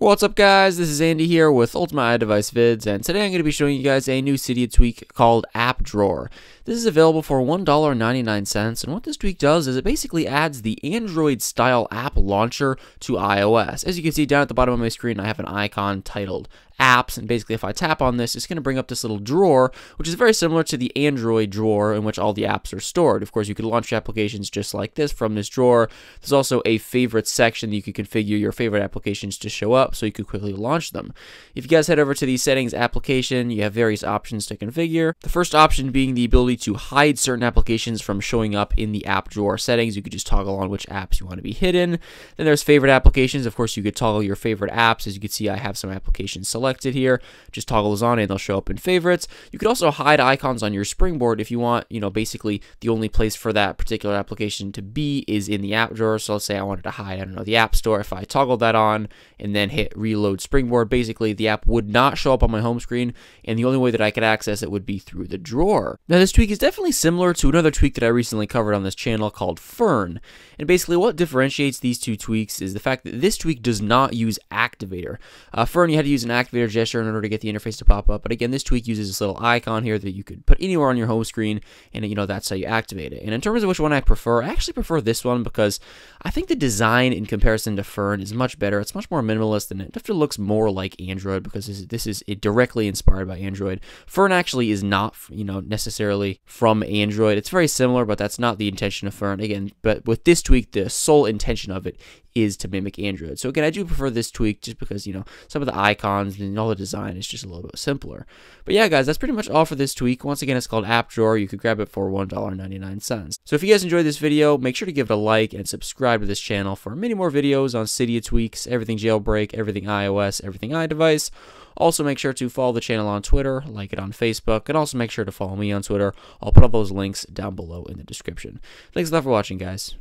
What's up guys, this is Andy here with Ultimate iDevice Vids, and today I'm going to be showing you guys a new Cydia tweak called App Drawer. This is available for $1.99, and what this tweak does is it basically adds the Android-style app launcher to iOS. As you can see down at the bottom of my screen, I have an icon titled apps and basically if I tap on this it's going to bring up this little drawer which is very similar to the Android drawer in which all the apps are stored. Of course you could launch applications just like this from this drawer. There's also a favorite section that you could configure your favorite applications to show up so you could quickly launch them. If you guys head over to the settings application you have various options to configure. The first option being the ability to hide certain applications from showing up in the app drawer settings. You could just toggle on which apps you want to be hidden. Then there's favorite applications. Of course you could toggle your favorite apps. As you can see I have some applications selected selected here. Just toggle those on and they'll show up in favorites. You could also hide icons on your springboard if you want, you know, basically the only place for that particular application to be is in the app drawer. So let's say I wanted to hide, I don't know, the app store. If I toggle that on and then hit reload springboard, basically the app would not show up on my home screen. And the only way that I could access it would be through the drawer. Now this tweak is definitely similar to another tweak that I recently covered on this channel called Fern. And basically what differentiates these two tweaks is the fact that this tweak does not use Activator. Uh, Fern, you had to use an Gesture in order to get the interface to pop up. But again, this tweak uses this little icon here that you could put anywhere on your home screen, and you know that's how you activate it. And in terms of which one I prefer, I actually prefer this one because I think the design in comparison to Fern is much better. It's much more minimalist, and it definitely looks more like Android because this is, this is directly inspired by Android. Fern actually is not, you know, necessarily from Android. It's very similar, but that's not the intention of Fern. Again, but with this tweak, the sole intention of it is to mimic Android. So again, I do prefer this tweak just because, you know, some of the icons and all the design is just a little bit simpler. But yeah, guys, that's pretty much all for this tweak. Once again, it's called App Drawer. You could grab it for $1.99. So if you guys enjoyed this video, make sure to give it a like and subscribe to this channel for many more videos on Cydia tweaks, everything jailbreak, everything iOS, everything iDevice. Also, make sure to follow the channel on Twitter, like it on Facebook, and also make sure to follow me on Twitter. I'll put all those links down below in the description. Thanks a lot for watching, guys.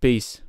Peace.